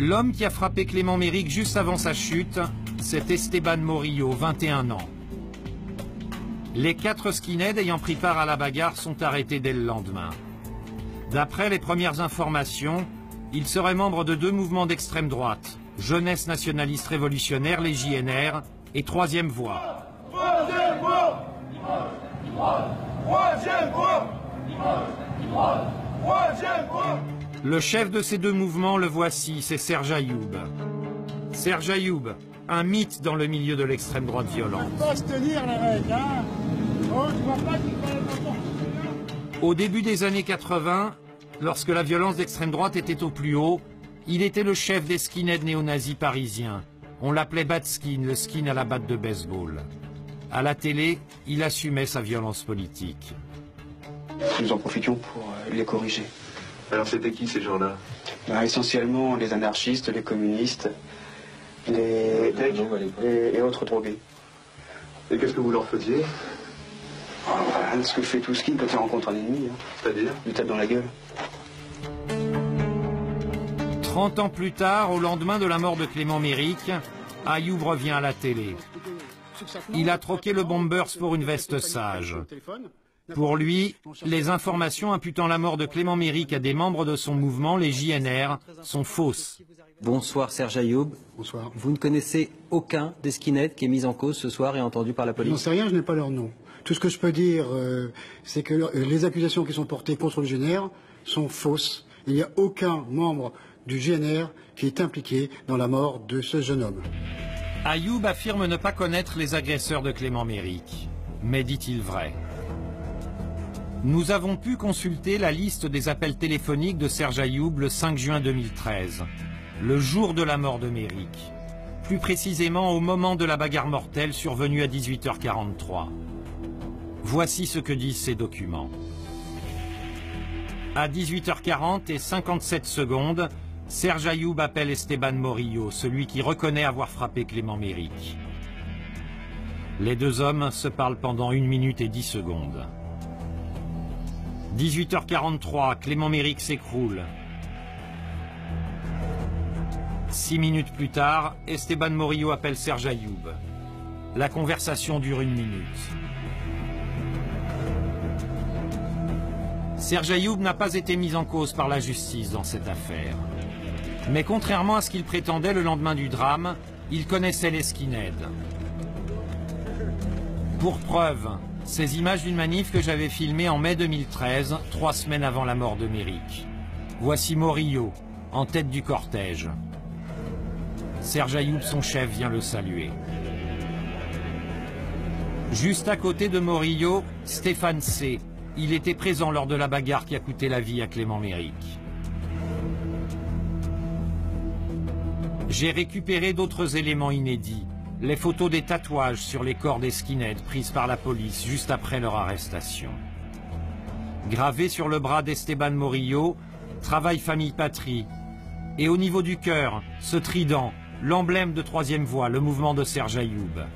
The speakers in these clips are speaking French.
L'homme qui a frappé Clément Méric juste avant sa chute, c'est Esteban Morillo, 21 ans. Les quatre skinheads ayant pris part à la bagarre sont arrêtés dès le lendemain. D'après les premières informations, ils seraient membres de deux mouvements d'extrême droite, Jeunesse nationaliste révolutionnaire, les JNR, et Troisième Voie. Troisième Troisième Troisième voie Le chef de ces deux mouvements, le voici, c'est Serge Ayoub. Serge Ayoub, un mythe dans le milieu de l'extrême droite violente. pas se tenir les règles, hein Oh, tu vois pas qu'il fallait pas Au début des années 80, lorsque la violence d'extrême droite était au plus haut, il était le chef des skinheads néo-nazis parisiens. On l'appelait Batskin, le skin à la batte de baseball. À la télé, il assumait sa violence politique. Nous en profitions pour euh, les corriger. Alors c'était qui ces gens-là Bah, essentiellement les anarchistes, les communistes, les et, et autres drogués. Et qu'est-ce que vous leur faisiez Oh, voilà ce que fait tout ski quand il rencontre un ennemi. Hein. C'est-à-dire Lui tape dans la gueule. 30 ans plus tard, au lendemain de la mort de Clément Méric, Ayoub revient à la télé. Il a troqué le bombers pour une veste sage. Pour lui, les informations imputant la mort de Clément Méric à des membres de son mouvement, les JNR, sont fausses. Bonsoir Serge Ayoub. Bonsoir. Vous ne connaissez aucun des skinheads qui est mis en cause ce soir et entendu par la Je n'en police sais rien, je n'ai pas leur nom. Tout ce que je peux dire, euh, c'est que les accusations qui sont portées contre le GNR sont fausses. Il n'y a aucun membre du GNR qui est impliqué dans la mort de ce jeune homme. Ayoub affirme ne pas connaître les agresseurs de Clément Méric. Mais dit-il vrai Nous avons pu consulter la liste des appels téléphoniques de Serge Ayoub le 5 juin 2013, le jour de la mort de Méric. Plus précisément au moment de la bagarre mortelle survenue à 18h43. Voici ce que disent ces documents. À 18h40 et 57 secondes, Serge Ayoub appelle Esteban Morillo, celui qui reconnaît avoir frappé Clément Méric. Les deux hommes se parlent pendant une minute et dix secondes. 18h43, Clément Méric s'écroule. Six minutes plus tard, Esteban Morillo appelle Serge Ayoub. La conversation dure une minute. Serge Ayoub n'a pas été mis en cause par la justice dans cette affaire. Mais contrairement à ce qu'il prétendait le lendemain du drame, il connaissait les. Pour preuve, ces images d'une manif que j'avais filmée en mai 2013, trois semaines avant la mort de Méric. Voici Morillo, en tête du cortège. Serge Ayoub, son chef, vient le saluer. Juste à côté de Morillo, Stéphane C. Il était présent lors de la bagarre qui a coûté la vie à Clément Méric. J'ai récupéré d'autres éléments inédits. Les photos des tatouages sur les corps des skinheads prises par la police juste après leur arrestation. Gravé sur le bras d'Esteban Morillo, Travail Famille Patrie. Et au niveau du cœur, ce trident, l'emblème de Troisième Voie, le mouvement de Serge Ayoub.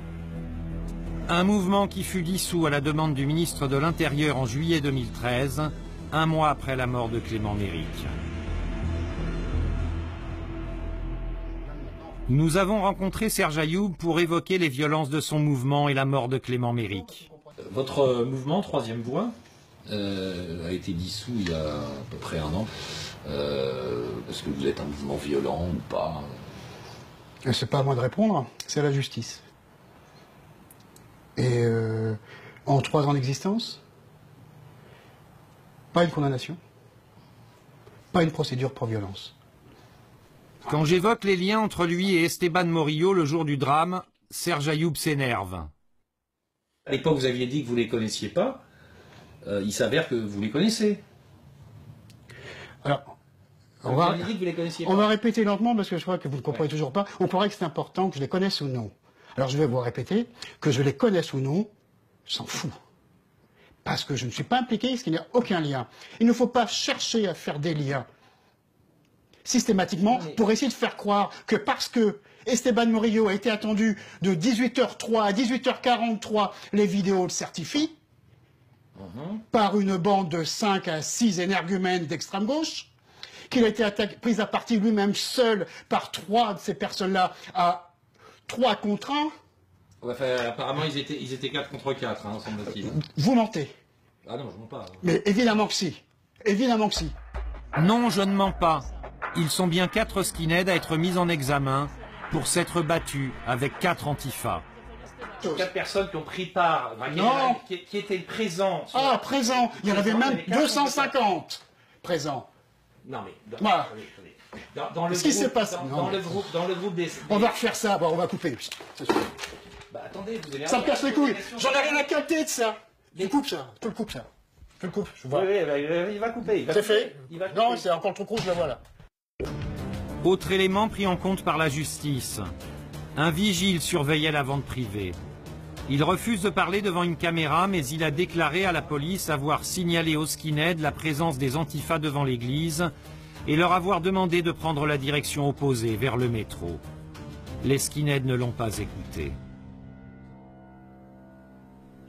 Un mouvement qui fut dissous à la demande du ministre de l'Intérieur en juillet 2013, un mois après la mort de Clément Méric. Nous avons rencontré Serge Ayoub pour évoquer les violences de son mouvement et la mort de Clément Méric. Votre euh, mouvement, Troisième Voie, euh, a été dissous il y a à peu près un an. Euh, Est-ce que vous êtes un mouvement violent ou pas? C'est pas à moi de répondre, c'est à la justice. Et euh, en trois ans d'existence, pas une condamnation, pas une procédure pour violence. Quand j'évoque les liens entre lui et Esteban Morillo le jour du drame, Serge Ayoub s'énerve. à l'époque vous aviez dit que vous ne les connaissiez pas. Euh, il s'avère que vous les connaissez. Alors, on va, aviez dit que vous les connaissiez on pas. va répéter lentement parce que je crois que vous ne comprenez toujours pas. On croirait que c'est important que je les connaisse ou non. Alors je vais vous répéter que je les connaisse ou non, s'en fout. Parce que je ne suis pas impliqué, parce qu'il n'y a aucun lien. Il ne faut pas chercher à faire des liens systématiquement pour essayer de faire croire que parce que Esteban Murillo a été attendu de 18h03 à 18h43, les vidéos le certifient, par une bande de 5 à 6 énergumènes d'extrême gauche, qu'il a été attaqué, pris à partie lui-même seul par trois de ces personnes-là à trois contre un, Ouais, enfin, apparemment, ils étaient, ils étaient 4 contre 4, hein, semble-t-il. vous mentez. Ah non, je mens pas. Mais évidemment que si. Évidemment que si. Non, je ne mens pas. Ils sont bien quatre skinheads à être mis en examen pour s'être battus avec quatre antifas. 4 personnes qui ont pris part, enfin, qui, Non. qui- qui étaient présents. sur- Ah, présent. Il y en avait même il y avait quatre 250 présents. Non, mais. Dans, Voilà. attendez. Dans, dans le Qu'est-ce qui groupe- s'est passé dans, Non, dans mais- le groupe, dans le groupe des. On va refaire ça. Bon, on va couper. Bah, attendez, vous allez. Ça me casse les couilles. J'en ai rien à capter de ça. Je coupe ça. Je le coupe ça. Je le coupe. Je vois. Oui, oui, bah, il va couper. il va C'est couper, fait Il va Non, c'est encore trop court, je le vois là. Autre élément pris en compte par la justice. Un vigile surveillait la vente privée. Il refuse de parler devant une caméra, mais il a déclaré à la police avoir signalé aux skinheads la présence des antifas devant l'église et leur avoir demandé de prendre la direction opposée vers le métro. Les skinheads ne l'ont pas écouté.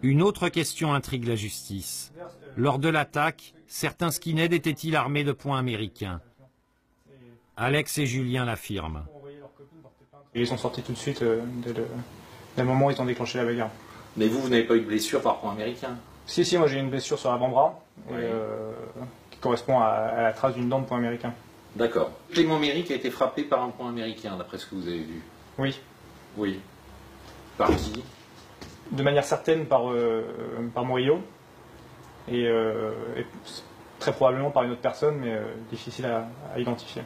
Une autre question intrigue la justice. Lors de l'attaque, certains skinheads étaient-ils armés de poings américains? Alex et Julien l'affirment. Ils sont sortis tout de suite euh, dès, le, dès le moment où ils ont déclenché la bagarre. Mais vous, vous n'avez pas eu de blessure par point américain? Si, si, moi j'ai une blessure sur l'avant-bras Oui. euh, qui correspond à, à la trace d'une dent de point américain. D'accord. Clément Méric a été frappé par un point américain, d'après ce que vous avez vu. Oui, Oui. Par qui? De manière certaine par, euh, par Murillo et, euh, et très probablement par une autre personne, mais euh, difficile à, à identifier.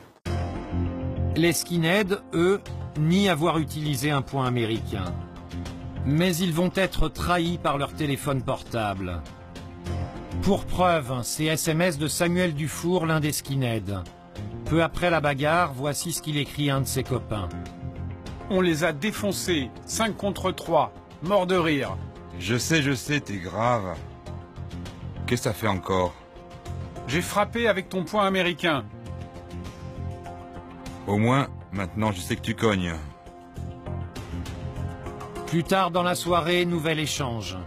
Les skinheads, eux, nient avoir utilisé un point américain. Mais ils vont être trahis par leur téléphone portable. Pour preuve, ces SMS de Samuel Dufour, l'un des skinheads. Peu après la bagarre, voici ce qu'il écrit à un de ses copains. On les a défoncés, 5 contre 3, mort de rire. Je sais, je sais, t'es grave. Qu'est-ce que ça fait encore? J'ai frappé avec ton poing américain. Au moins, maintenant je sais que tu cognes. Plus tard dans la soirée, nouvel échange.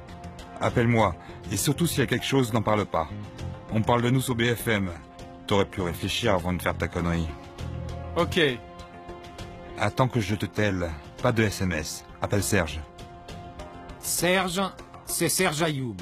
Appelle-moi, et surtout s'il y a quelque chose, n'en parle pas. On parle de nous sur BFM. T'aurais pu réfléchir avant de faire ta connerie. Ok, Attends que je te telle. Pas de SMS. Appelle Serge. Serge, c'est Serge Ayoub.